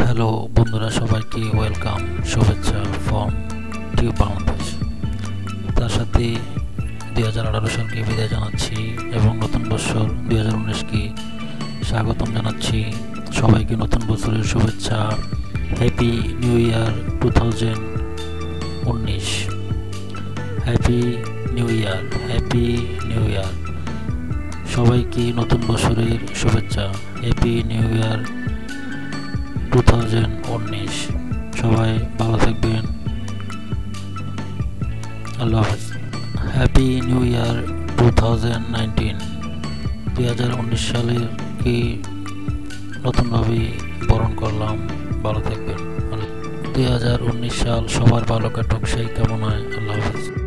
Hello বন্ধুরা, সবাইকে welcome শুভেচ্ছা ফ্রম টিউ বাংলাদেশ তার সাথে দুই হাজার আঠারো সালকে বিদায় জানাচ্ছি এবং নতুন বছর দুই হাজার উনিশকে স্বাগতম জানাচ্ছি। সবাইকে নতুন বছরের শুভেচ্ছা। Happy new year two thousand উনিশ। Happy new year happy new year সবাইকে নতুন বছরের শুভেচ্ছা। হ্যাপি নিউ ইয়ার থাউজেন্ড উনিশ। সবাই ভালো থাকবেন। Allah happy new year two thousand সালের কি নতুনভাবে বরণ করলাম? ভালো থাকবেন। দুই হাজার উনিশ সাল সবার ভালো কাটুক, সেই কামনায় আল্লাহ হাফেজ।